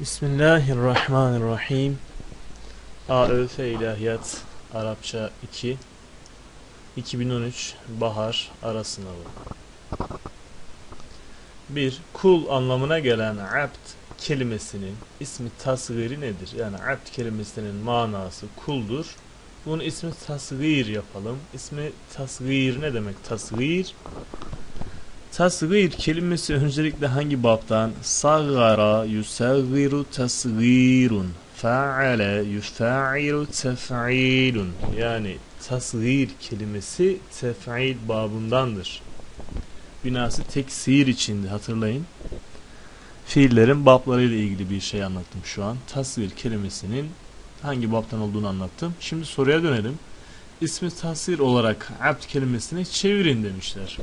Bismillahirrahmanirrahim. AÖF İlahiyat Arapça 2 2013 Bahar Ara Sınavı 1. Kul anlamına gelen abd kelimesinin ismi tasgiri nedir? Yani abd kelimesinin manası kuldur. Bunun ismi tasgir yapalım. İsmi tasgir ne demek? Tasgir Tasgir kelimesi öncelikle hangi babdan? Sagara yusaggiru tasgirun. Fa'ale yufailu tef'ilun. Yani tasgir kelimesi tef'il babındandır. Binası teksir içinde hatırlayın. Fiillerin bablarıyla ilgili bir şey anlattım şu an. Tasvir kelimesinin hangi babtan olduğunu anlattım. Şimdi soruya dönelim. İsmi tasvir olarak abd kelimesini çevirin demişler.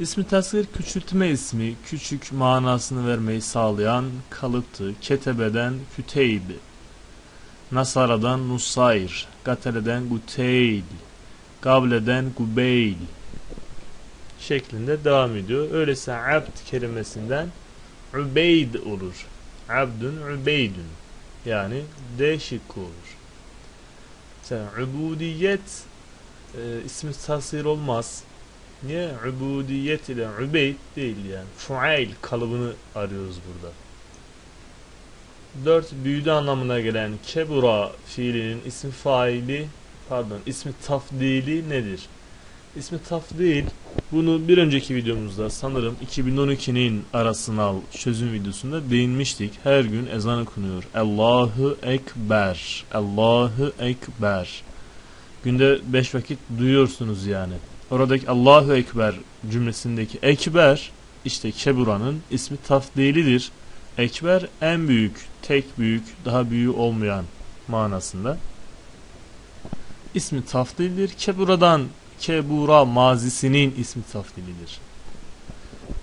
İsmi tasvir küçültme ismi, küçük manasını vermeyi sağlayan kalıptı. Ketebeden küteyb, Nasara'dan nusayr, Gatele'den guteyl, Gable'den gubeyl şeklinde devam ediyor. Öyleyse abd kelimesinden ubeyd olur. Abdun ubeydun. Yani D şıkkı olur. Mesela ubudiyet e, ismi tasvir olmaz. Niye? Ubudiyet ile ubeyd değil yani. Fuail kalıbını arıyoruz burada. Dört büyüdü anlamına gelen kebura fiilinin ismi faili pardon ismi tafdili nedir? İsmi tafdil bunu bir önceki videomuzda sanırım 2012'nin ara sınav çözüm videosunda değinmiştik. Her gün ezan okunuyor. Allahu Ekber. Allahu Ekber. Günde 5 vakit duyuyorsunuz yani. Oradaki Allahu Ekber cümlesindeki Ekber işte Kebura'nın ismi tafdilidir. Ekber en büyük, tek büyük, daha büyüğü olmayan manasında. İsmi tafdildir. Kebura'dan Kebura mazisinin ismi tafdilidir.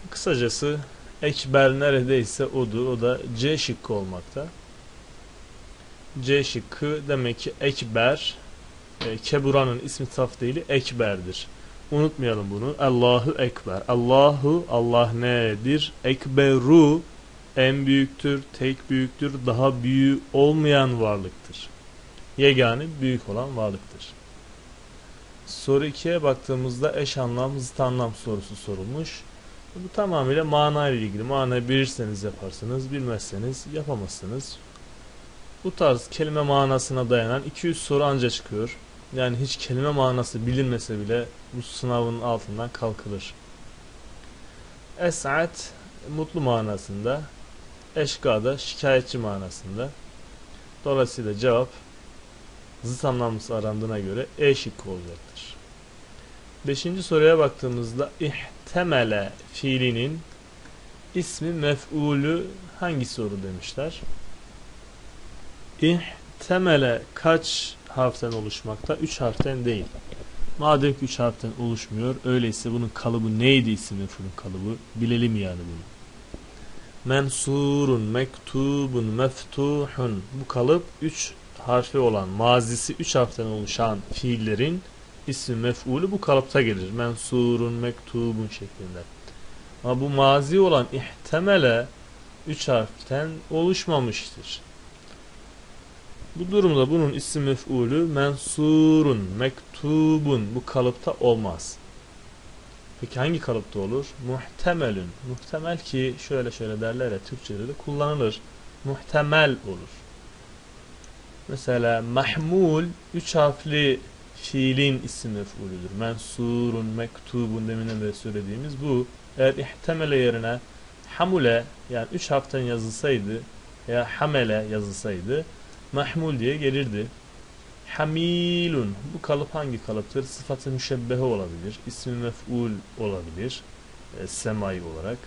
Kısacası Ekber neredeyse odur. O da C şıkkı olmakta. C şıkkı demek ki Ekber e, Kebura'nın ismi tafdili Ekber'dir. Unutmayalım bunu. Allahu Ekber. Allahu Allah nedir? Ekberu en büyüktür, tek büyüktür, daha büyüğü olmayan varlıktır. Yegane büyük olan varlıktır. Soru 2'ye baktığımızda eş anlam, zıt anlam sorusu sorulmuş. Bu tamamıyla mana ile ilgili. Manayı bilirseniz yaparsınız, bilmezseniz yapamazsınız. Bu tarz kelime manasına dayanan 200 soru anca çıkıyor. Yani hiç kelime manası bilinmese bile bu sınavın altından kalkılır. Es'at mutlu manasında, eşkada şikayetçi manasında. Dolayısıyla cevap zıt anlamlısı arandığına göre E şıkkı olacaktır. Beşinci soruya baktığımızda ihtemele fiilinin ismi mef'ulü hangisi olur demişler. İhtemele kaç harften oluşmakta? Üç harften değil. Madem ki üç harften oluşmuyor, öyleyse bunun kalıbı neydi isim mef'ulün kalıbı? Bilelim yani bunu. Mensurun, mektubun, meftuhun. Bu kalıp üç harfi olan, mazisi üç harften oluşan fiillerin ismi mef'ulü bu kalıpta gelir. Mensurun, mektubun şeklinde. Ama bu mazi olan ihtemele üç harften oluşmamıştır. Bu durumda bunun ismi mef'ulü mensurun, mektubun bu kalıpta olmaz. Peki hangi kalıpta olur? Muhtemelün. Muhtemel ki şöyle şöyle derler ya Türkçe'de de kullanılır. Muhtemel olur. Mesela mahmul üç harfli fiilin isim mef'ulüdür. Mensurun, mektubun deminden de söylediğimiz bu. Eğer ihtemele yerine hamule yani üç harften yazılsaydı veya hamele yazılsaydı mahmul diye gelirdi. Hamilun bu kalıp hangi kalıptır? Sıfatı müşebbehe olabilir. ismi mef'ul olabilir. E, semai olarak.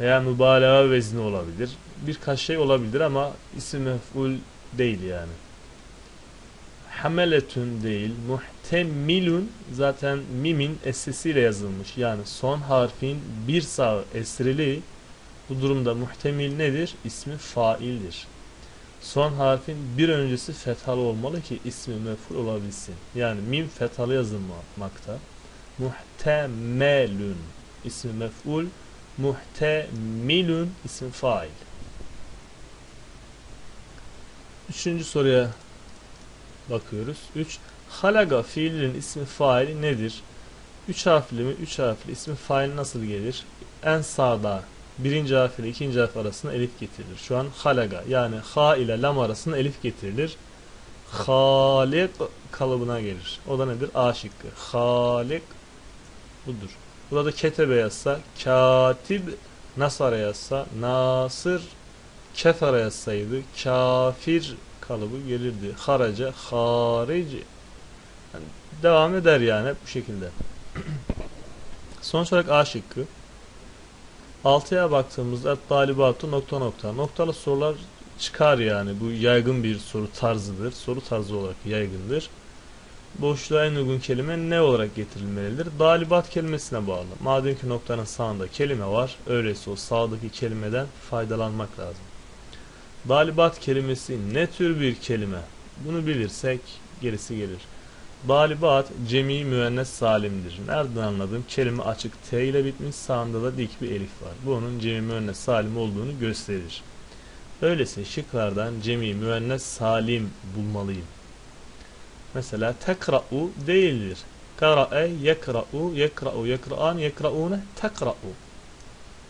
Veya mübalağa vezni olabilir. Birkaç şey olabilir ama isim mef'ul değil yani hameletün değil muhtemilun zaten mimin esesiyle yazılmış. Yani son harfin bir sağ esrili bu durumda muhtemil nedir? İsmi faildir. Son harfin bir öncesi fethalı olmalı ki ismi meful olabilsin. Yani mim fethalı yazılmakta. Muhtemelün ismi mef'ul muhtemilun ismi fail. Üçüncü soruya bakıyoruz. 3. Halaga fiilinin ismi faili nedir? 3 harfli mi? 3 harfli ismi fail nasıl gelir? En sağda birinci harf ile ikinci harf arasında elif getirilir. Şu an halaga yani ha ile lam arasında elif getirilir. Halik kalıbına gelir. O da nedir? A şıkkı. Halik budur. Burada ketebe yazsa katib nasara yazsa nasır kefara yazsaydı kafir kalıbı gelirdi. Haraca harici yani devam eder yani bu şekilde. Sonuç olarak A şıkkı. 6'ya baktığımızda talibatu nokta nokta. Noktalı sorular çıkar yani. Bu yaygın bir soru tarzıdır. Soru tarzı olarak yaygındır. Boşluğa en uygun kelime ne olarak getirilmelidir? Dalibat kelimesine bağlı. Madem ki noktanın sağında kelime var, öyleyse o sağdaki kelimeden faydalanmak lazım. Dalibat kelimesi ne tür bir kelime? Bunu bilirsek gerisi gelir. Dalibat cemi müennes salimdir. Nereden anladım? Kelime açık T ile bitmiş sağında da dik bir elif var. Bu onun cemi müennes salim olduğunu gösterir. Öyleyse şıklardan cemi müennes salim bulmalıyım. Mesela tekra'u değildir. Kara'e yekra'u yekra'u yekra'an yekra'une tekra'u.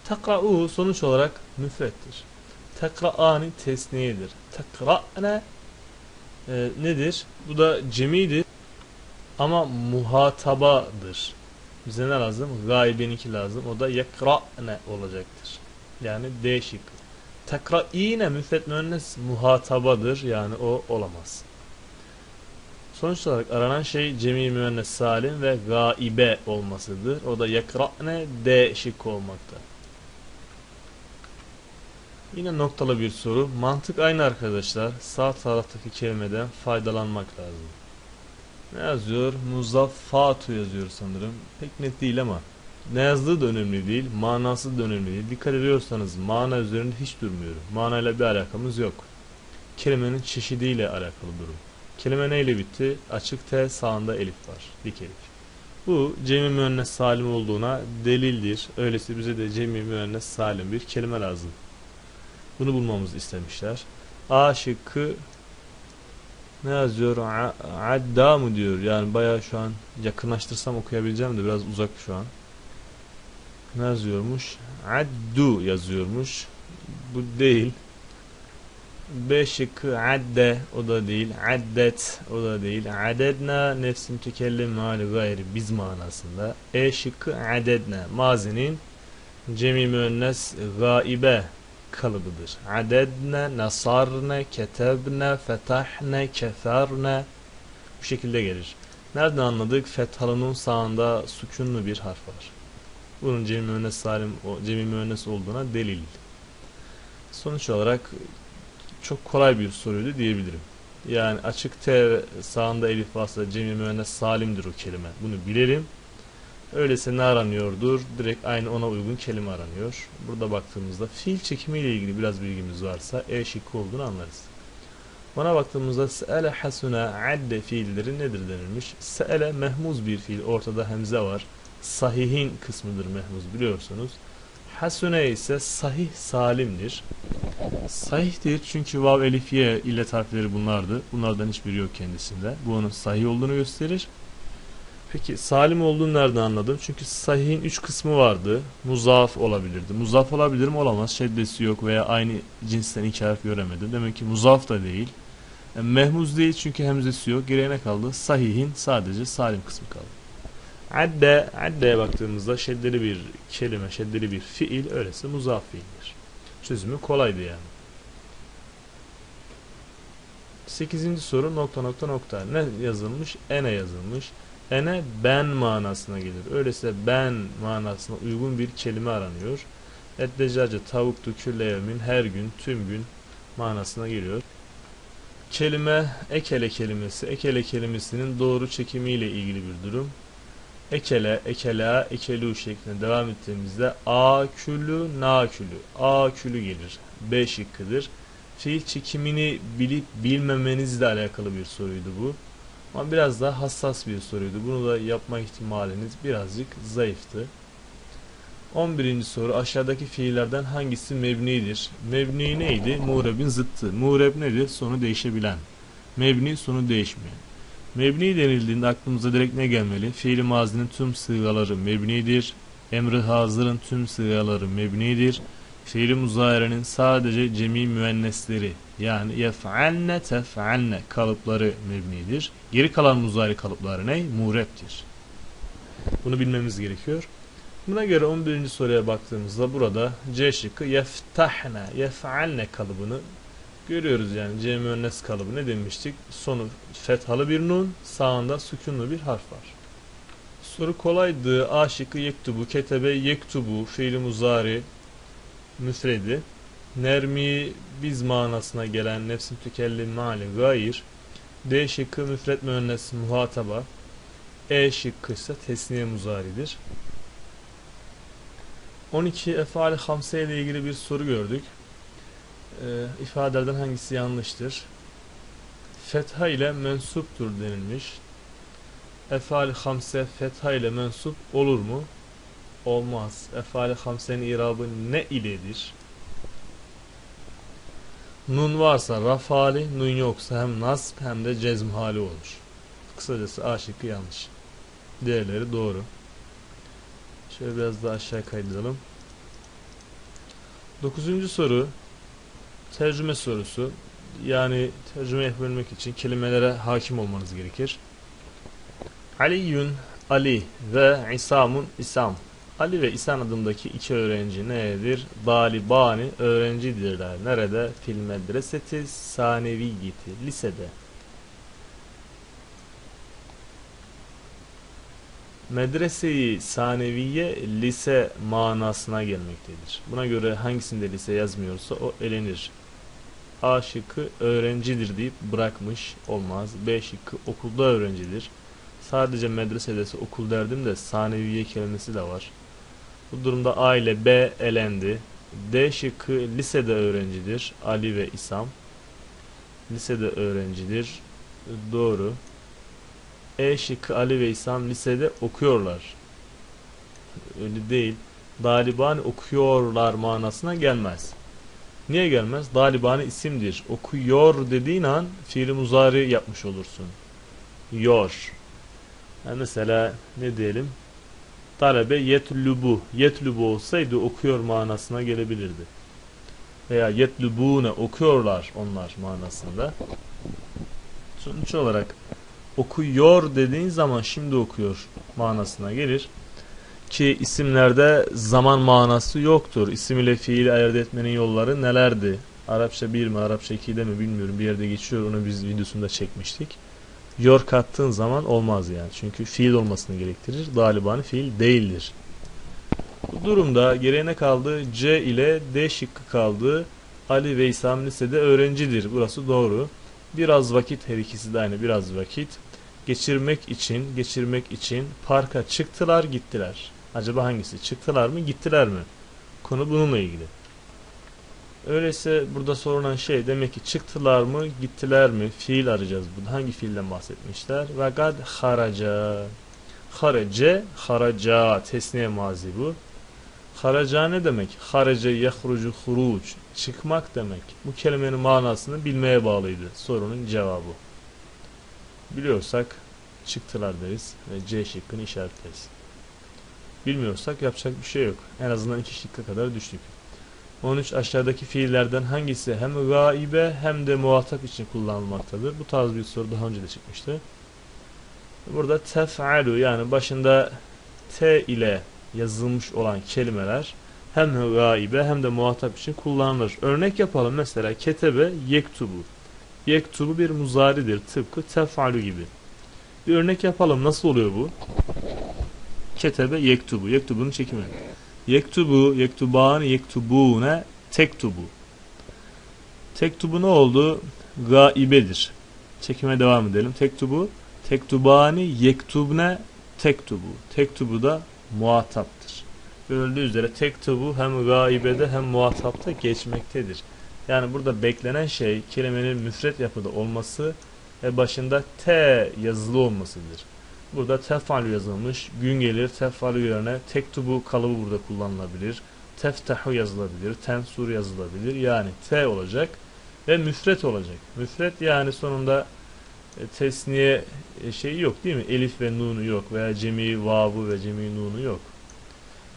Tekra'u sonuç olarak müfrettir. Tekra'ani tesniyedir. Tekra'ne e, nedir? Bu da cemidir ama muhatabadır. Bize ne lazım? Gaybeninki lazım. O da yekra'ne olacaktır. Yani değişik. Tekra'ine müfret müennes muhatabadır. Yani o olamaz. Sonuç olarak aranan şey cemi müennes salim ve gaibe olmasıdır. O da yekra'ne D şık olmakta. Yine noktalı bir soru. Mantık aynı arkadaşlar. Sağ taraftaki kelimeden faydalanmak lazım. Ne yazıyor? Muzaffatu yazıyor sanırım. Pek net değil ama. Ne yazdığı da önemli değil. Manası da önemli değil. Dikkat ediyorsanız mana üzerinde hiç durmuyorum. Manayla bir alakamız yok. Kelimenin çeşidiyle alakalı durum. Kelime neyle bitti? Açık T sağında elif var. Dik elif. Bu cemi müennes salim olduğuna delildir. Öyleyse bize de cemi müennes salim bir kelime lazım. Bunu bulmamızı istemişler. A şıkkı ne yazıyor? Adda mı diyor? Yani bayağı şu an yakınlaştırsam okuyabileceğim de biraz uzak şu an. Ne yazıyormuş? Addu yazıyormuş. Bu değil. B şıkkı adde o da değil. Addet o da değil. Adedna nefsin tükellim mali gayri biz manasında. E şıkkı adedna mazinin cemi müennes gaibe kalıbıdır. Adedne, nasarne, ketebne, fetahne, keferne bu şekilde gelir. Nereden anladık? Fethalının sağında sükunlu bir harf var. Bunun cemi müennes salim, cemi müennes olduğuna delil. Sonuç olarak çok kolay bir soruydu diyebilirim. Yani açık T sağında elif varsa cemi müennes salimdir o kelime. Bunu bilelim. Öyleyse ne aranıyordur? Direkt aynı ona uygun kelime aranıyor. Burada baktığımızda fiil çekimi ile ilgili biraz bilgimiz varsa E şıkkı olduğunu anlarız. Buna baktığımızda se'ele hasuna adde fiilleri nedir denilmiş? Se'ele mehmuz bir fiil. Ortada hemze var. Sahihin kısmıdır mehmuz biliyorsunuz. Hasune ise sahih salimdir. Sahihtir çünkü vav elifiye ile harfleri bunlardı. Bunlardan hiçbiri yok kendisinde. Bu onun sahih olduğunu gösterir. Peki salim olduğunu nereden anladım? Çünkü sahihin 3 kısmı vardı. Muzaf olabilirdi. Muzaf olabilir mi? Olamaz. Şeddesi yok veya aynı cinsten iki harf göremedim. Demek ki muzaf da değil. Yani e, mehmuz değil çünkü hemzesi yok. Geriye kaldı? Sahihin sadece salim kısmı kaldı. Adde, adde'ye baktığımızda şeddeli bir kelime, şeddeli bir fiil, öylesi muzaf fiildir. Çözümü kolaydı yani. Sekizinci soru nokta nokta nokta. Ne yazılmış? Ene yazılmış. Ene ben manasına gelir. Öyleyse ben manasına uygun bir kelime aranıyor. Eddecacı tavuktu külle her gün tüm gün manasına geliyor. Kelime ekele kelimesi. Ekele kelimesinin doğru çekimiyle ilgili bir durum. Ekele, ekela, ekelu şeklinde devam ettiğimizde a külü, na külü. A külü gelir. B şıkkıdır. Fiil çekimini bilip bilmemenizle alakalı bir soruydu bu. Ama biraz daha hassas bir soruydu. Bunu da yapma ihtimaliniz birazcık zayıftı. 11. soru aşağıdaki fiillerden hangisi mebnidir? Mebni neydi? Mureb'in zıttı. Mureb nedir? Sonu değişebilen. Mebni sonu değişmeyen. Mebni denildiğinde aklımıza direkt ne gelmeli? Fiili mazinin tüm sığaları mebnidir. Emri hazırın tüm sığaları mebnidir. Fiili muzayerenin sadece cemi müennesleri yani yef'alne tef'alne kalıpları mebnidir. Geri kalan muzari kalıpları ne? Mureb'tir. Bunu bilmemiz gerekiyor. Buna göre 11. soruya baktığımızda burada C şıkkı yeftahne, yef'alne kalıbını görüyoruz yani C müennes kalıbı ne demiştik? Sonu fethalı bir nun, sağında sükunlu bir harf var. Soru kolaydı. A şıkkı yektubu, ketebe yektubu, fiili muzari, müfredi. Nermi biz manasına gelen nefsin tükellim mali gayr. D şıkkı müfret müennes muhataba. E şıkkı ise tesniye muzaridir. 12 efali hamse ile ilgili bir soru gördük. Ee, ifadelerden hangisi yanlıştır? Fetha ile mensuptur denilmiş. Efali hamse fetha ile mensup olur mu? Olmaz. Efali hamsenin irabı ne iledir? Nun varsa raf hali, nun yoksa hem nasb hem de cezm hali olur. Kısacası A şıkkı yanlış. Diğerleri doğru. Şöyle biraz daha aşağı kaydıralım. Dokuzuncu soru tercüme sorusu. Yani tercüme yapabilmek için kelimelere hakim olmanız gerekir. Aliyun Ali ve İsamun İsam. Ali ve İsan adındaki iki öğrenci nedir? Dalibani öğrencidirler. Nerede? Fil medreseti saneviyeti. Lisede. Medreseyi saneviye lise manasına gelmektedir. Buna göre hangisinde lise yazmıyorsa o elenir. A şıkkı öğrencidir deyip bırakmış olmaz. B şıkkı okulda öğrencidir. Sadece medresedesi okul derdim de saneviye kelimesi de var. Bu durumda A ile B elendi. D şıkkı lisede öğrencidir. Ali ve İsam. Lisede öğrencidir. Doğru. E şıkkı Ali ve İslam lisede okuyorlar. Öyle değil. Dalibani okuyorlar manasına gelmez. Niye gelmez? Dalibani isimdir. Okuyor dediğin an fiili muzari yapmış olursun. Yor. Yani mesela ne diyelim? Talebe yetlubu. Yetlubu olsaydı okuyor manasına gelebilirdi. Veya yetlubune okuyorlar onlar manasında. Sonuç olarak okuyor dediğin zaman şimdi okuyor manasına gelir. Ki isimlerde zaman manası yoktur. İsim ile fiil ayırt etmenin yolları nelerdi? Arapça 1 mi, Arapça 2'de mi bilmiyorum. Bir yerde geçiyor. Onu biz videosunda çekmiştik. Yor kattığın zaman olmaz yani. Çünkü fiil olmasını gerektirir. Dalibani fiil değildir. Bu durumda geriye ne kaldı? C ile D şıkkı kaldı. Ali ve İslam lisede öğrencidir. Burası doğru. Biraz vakit her ikisi de aynı biraz vakit geçirmek için geçirmek için parka çıktılar gittiler. Acaba hangisi? Çıktılar mı gittiler mi? Konu bununla ilgili. Öyleyse burada sorulan şey demek ki çıktılar mı gittiler mi? Fiil arayacağız burada. Hangi fiilden bahsetmişler? Ve gad haraca. Harece, haraca tesniye mazi bu. Haraca ne demek? Harece yehrucu huruc. Çıkmak demek. Bu kelimenin manasını bilmeye bağlıydı. Sorunun cevabı. Biliyorsak çıktılar deriz ve C şıkkını işaretleriz. Bilmiyorsak yapacak bir şey yok. En azından iki şıkka kadar düştük. 13 aşağıdaki fiillerden hangisi hem gaibe hem de muhatap için kullanılmaktadır? Bu tarz bir soru daha önce de çıkmıştı. Burada tef'alu yani başında T ile yazılmış olan kelimeler hem gaibe hem de muhatap için kullanılır. Örnek yapalım mesela ketebe yektubu. Yektubu bir muzaridir tıpkı tef'alu gibi. Bir örnek yapalım nasıl oluyor bu? Ketebe yektubu. Yektubunun çekimi. Yektubu, yektubani, yektubune, tektubu. Tektubu ne oldu? Gaibedir. Çekime devam edelim. Tektubu, tektubani, yektubne, tektubu. Tektubu da muhataptır. Görüldüğü üzere tektubu hem gaibede hem muhatapta geçmektedir. Yani burada beklenen şey kelimenin müfret yapıda olması ve başında T yazılı olmasıdır. Burada tef'al yazılmış. Gün gelir tef'al yerine tektubu kalıbı burada kullanılabilir. Teftahu yazılabilir. Tensur yazılabilir. Yani T olacak ve müfret olacak. Müfret yani sonunda e, tesniye e, şeyi yok değil mi? Elif ve nunu yok veya cemi vavu ve cemi nunu yok.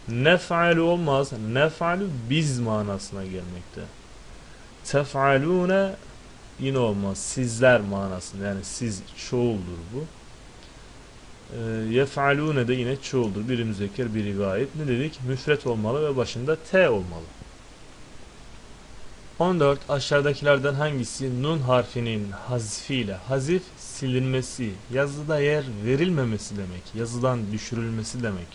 Nef'alu olmaz. Nef'alu biz manasına gelmekte. Tef'alune yine olmaz. Sizler manasında yani siz çoğuldur bu. E, yef'alune de yine çoğuldur. Biri müzekker biri gayet. Ne dedik? Müfret olmalı ve başında T olmalı. 14. Aşağıdakilerden hangisi nun harfinin hazfiyle hazif silinmesi, yazıda yer verilmemesi demek, yazıdan düşürülmesi demek.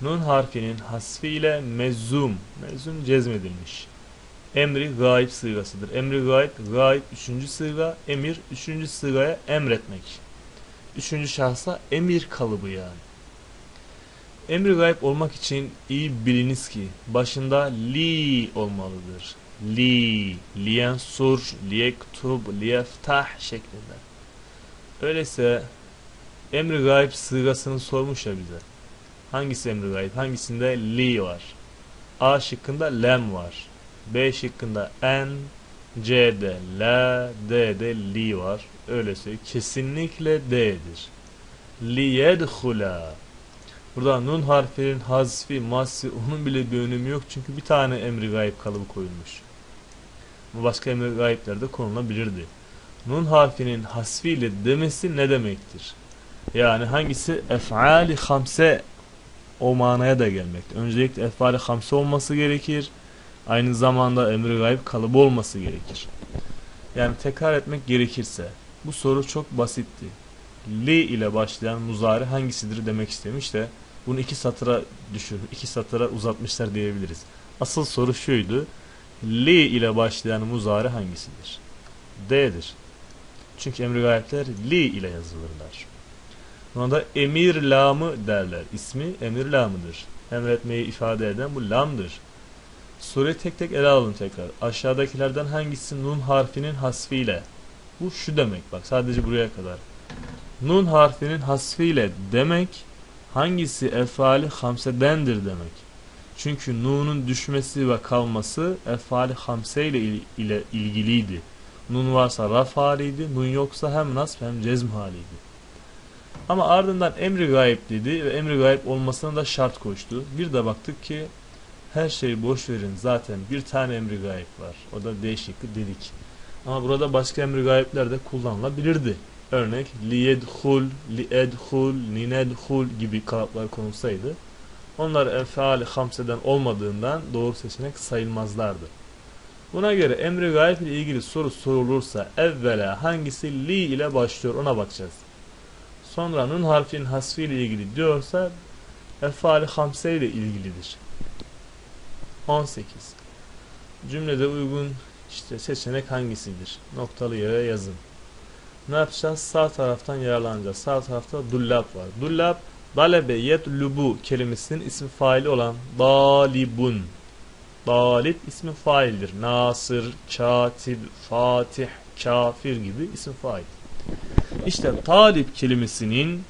Nun harfinin hasfiyle mezzum, mezzum cezmedilmiş. Emri gayb sıygasıdır. Emri gayb, gayb üçüncü sıyga, emir üçüncü sığgaya emretmek. Üçüncü şahsa emir kalıbı yani. Emri gayb olmak için iyi biliniz ki başında li olmalıdır li, liyensur, liyektub, liyeftah şeklinde. Öyleyse emri gayb sığgasını sormuş ya bize. Hangisi emri gayb? Hangisinde li var? A şıkkında lem var. B şıkkında en, C'de la, D'de li var. Öyleyse kesinlikle D'dir. Liyedhula. Burada nun harfinin hazfi, masfi onun bile bir önemi yok. Çünkü bir tane emri gayb kalıbı koyulmuş başka emir gayiplerde konulabilirdi. Nun harfinin hasfiyle demesi ne demektir? Yani hangisi ef'ali hamse o manaya da gelmekte. Öncelikle ef'ali hamse olması gerekir. Aynı zamanda emri gayb kalıbı olması gerekir. Yani tekrar etmek gerekirse bu soru çok basitti. Li ile başlayan muzari hangisidir demek istemiş de bunu iki satıra düşür, iki satıra uzatmışlar diyebiliriz. Asıl soru şuydu. Li ile başlayan muzari hangisidir? D'dir. Çünkü emri gayetler li ile yazılırlar. Buna da emir lamı derler. İsmi emir lamıdır. Emretmeyi ifade eden bu lamdır. Soruyu tek tek ele alın tekrar. Aşağıdakilerden hangisi nun harfinin hasfiyle? Bu şu demek bak sadece buraya kadar. Nun harfinin hasfiyle demek hangisi efali hamsedendir demek. Çünkü nunun düşmesi ve kalması efali hamse ile, il, ile ilgiliydi. Nun varsa raf haliydi, nun yoksa hem nasb hem cezm haliydi. Ama ardından emri gayb dedi ve emri gayb olmasına da şart koştu. Bir de baktık ki her şeyi boş verin zaten bir tane emri gayb var. O da D şıkkı dedik. Ama burada başka emri gayipler de kullanılabilirdi. Örnek liyedhul, liedhul, ninedhul gibi kalıplar konulsaydı onlar efali hamseden olmadığından doğru seçenek sayılmazlardı. Buna göre emri gayb ile ilgili soru sorulursa evvela hangisi li ile başlıyor ona bakacağız. Sonra nun harfinin hasfi ile ilgili diyorsa efali hamse ile ilgilidir. 18. Cümlede uygun işte seçenek hangisidir? Noktalı yere yazın. Ne yapacağız? Sağ taraftan yararlanacağız. Sağ tarafta dullab var. Dullab Dalebe yetlubu kelimesinin ismi faili olan dalibun. Dalib ismi faildir. Nasır, katib, fatih, kafir gibi isim fail. İşte talip kelimesinin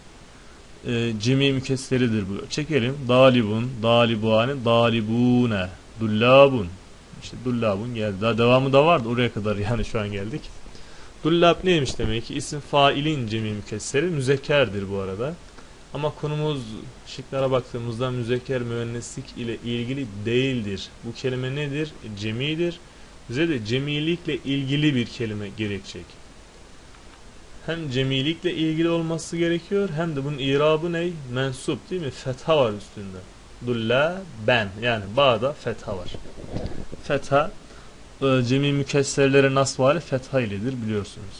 e, cemi mükesseridir bu. Çekelim. Dalibun, dalibuane, dalibune, dullabun. İşte dullabun geldi. Daha devamı da vardı oraya kadar yani şu an geldik. Dullab neymiş demek ki? İsim failin cemi mükesseri müzekkerdir bu arada. Ama konumuz şıklara baktığımızda müzekker müenneslik ile ilgili değildir. Bu kelime nedir? Cemidir. Bize de cemilikle ilgili bir kelime gerekecek. Hem cemilikle ilgili olması gerekiyor hem de bunun irabı ne? Mensup değil mi? Fetha var üstünde. Dulla ben yani bağda fetha var. Fetha e, cemi mükesserlere nasb hali fetha iledir biliyorsunuz.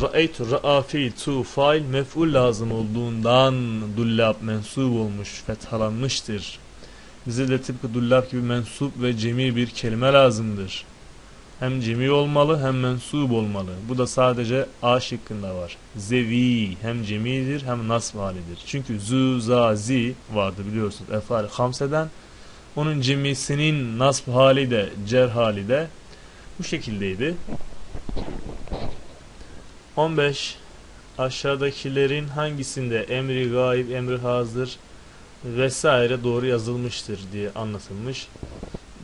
Ra'eytu ra'a fiil tu fail mef'ul lazım olduğundan dullab mensup olmuş, fethalanmıştır. Bize de tıpkı dullab gibi mensup ve cemi bir kelime lazımdır. Hem cemi olmalı hem mensup olmalı. Bu da sadece A şıkkında var. Zevi hem cemidir hem nasb halidir. Çünkü zu, za, zi vardı biliyorsunuz. Efal hamseden. Onun cemisinin nasb hali de cer hali de bu şekildeydi. 15 aşağıdakilerin hangisinde emri gayb, emri hazır vesaire doğru yazılmıştır diye anlatılmış.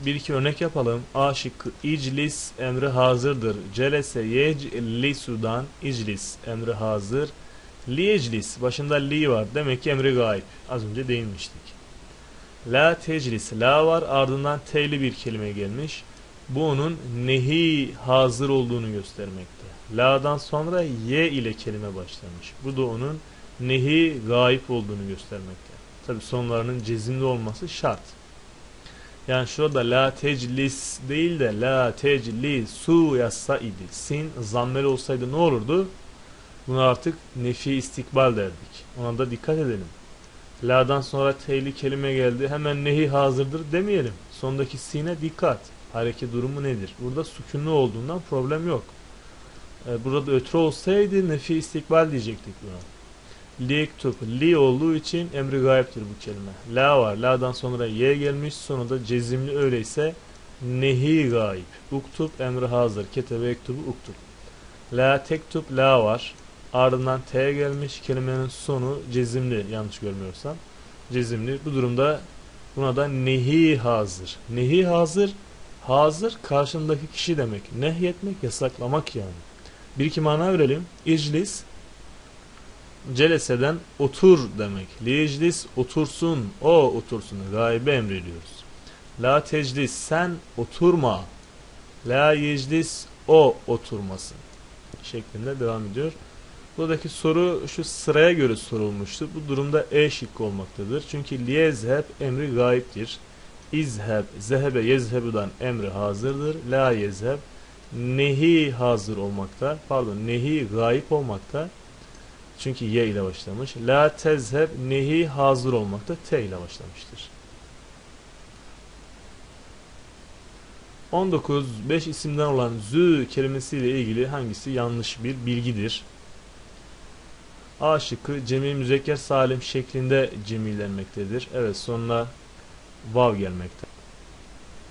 Bir iki örnek yapalım. A şıkkı iclis emri hazırdır. Celese yeclisudan iclis emri hazır. Liyeclis başında li var. Demek ki emri gayb. Az önce değinmiştik. La teclis la var ardından t'li bir kelime gelmiş. Bu onun nehi hazır olduğunu göstermekte. La'dan sonra ye ile kelime başlamış. Bu da onun nehi gayip olduğunu göstermekte. Tabi sonlarının cezimli olması şart. Yani şurada la teclis değil de la teclisu yazsa idi. Sin zammeli olsaydı ne olurdu? Bunu artık nefi istikbal derdik. Ona da dikkat edelim. La'dan sonra tehli kelime geldi. Hemen nehi hazırdır demeyelim. Sondaki sine dikkat. Hareket durumu nedir? Burada sükunlu olduğundan problem yok. Ee, burada ötürü olsaydı nefi istikbal diyecektik buna. Liktub li olduğu için emri gayiptir bu kelime. La var. La'dan sonra ye gelmiş. Sonunda cezimli öyleyse nehi gayip. Uktub emri hazır. Ketebe ektubu uktub. La tektub la var. Ardından t gelmiş. Kelimenin sonu cezimli yanlış görmüyorsam. Cezimli. Bu durumda buna da nehi hazır. Nehi hazır. Hazır karşındaki kişi demek. Nehyetmek yasaklamak yani. Bir iki mana verelim. İclis celeseden otur demek. Liclis otursun, o otursun. Gaybe emrediyoruz. La teclis sen oturma. La yeclis o oturmasın. Şeklinde devam ediyor. Buradaki soru şu sıraya göre sorulmuştu. Bu durumda E şıkkı olmaktadır. Çünkü liyezheb emri gayiptir. İzheb, zehebe yezhebudan emri hazırdır. La yezheb nehi hazır olmakta. Pardon nehi gayip olmakta. Çünkü ye ile başlamış. La tezheb nehi hazır olmakta t ile başlamıştır. 19. 5 isimden olan zü kelimesiyle ilgili hangisi yanlış bir bilgidir? A şıkkı cemi müzekker salim şeklinde cemilenmektedir. Evet sonuna vav gelmekte.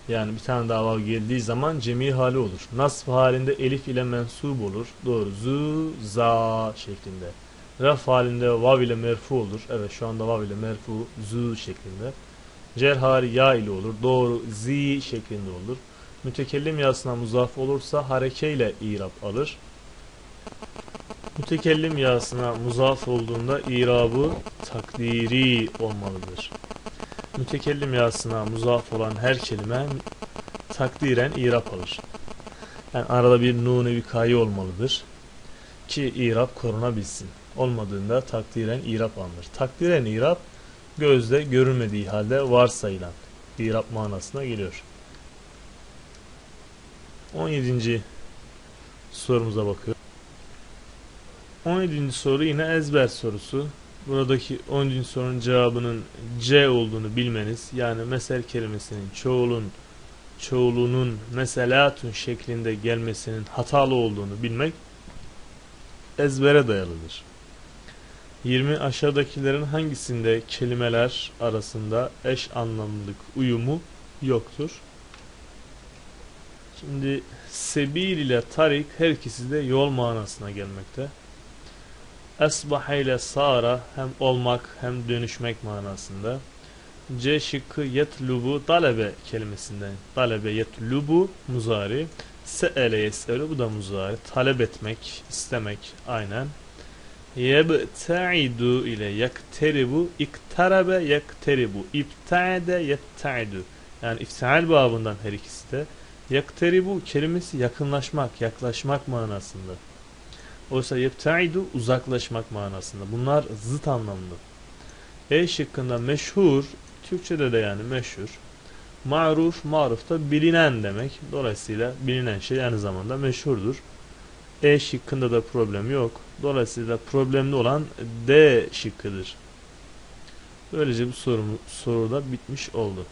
Yani bir tane daha vav geldiği zaman cemi hali olur. Nasf halinde elif ile mensup olur. Doğru. Zü, za şeklinde. Raf halinde vav ile merfu olur. Evet şu anda vav ile merfu zü şeklinde. Cer hali ya ile olur. Doğru. Zi şeklinde olur. Mütekellim yasına muzaf olursa hareke ile irab alır. Mütekellim yasına muzaf olduğunda irabı takdiri olmalıdır. Mütekellim yasına muzaf olan her kelime takdiren irab alır. Yani arada bir nune bir kayi olmalıdır ki irab korunabilsin. Olmadığında takdiren irab alınır. Takdiren irab gözde görünmediği halde varsayılan irab manasına geliyor. 17. sorumuza bakıyoruz. 17. soru yine ezber sorusu. Buradaki 10. sorunun cevabının C olduğunu bilmeniz yani mesel kelimesinin çoğulun çoğulunun meselatun şeklinde gelmesinin hatalı olduğunu bilmek ezbere dayalıdır. 20 aşağıdakilerin hangisinde kelimeler arasında eş anlamlılık uyumu yoktur? Şimdi sebil ile tarik her ikisi de yol manasına gelmekte. Esbaha ile sara hem olmak hem dönüşmek manasında. C şıkkı yetlubu talebe kelimesinden. Talebe yetlubu muzari. Se'ele yes'elu bu da muzari. Talep etmek, istemek aynen. Yebta'idu ile yakteribu iktarabe yakteribu ibta'de yebta'idu yani iftial babından her ikisi de yakteribu kelimesi yakınlaşmak, yaklaşmak manasında. Oysa yebta'idu uzaklaşmak manasında. Bunlar zıt anlamlı. E şıkkında meşhur, Türkçede de yani meşhur. Maruf, maruf da bilinen demek. Dolayısıyla bilinen şey aynı zamanda meşhurdur. E şıkkında da problem yok. Dolayısıyla problemli olan D şıkkıdır. Böylece bu soru, soru da bitmiş oldu.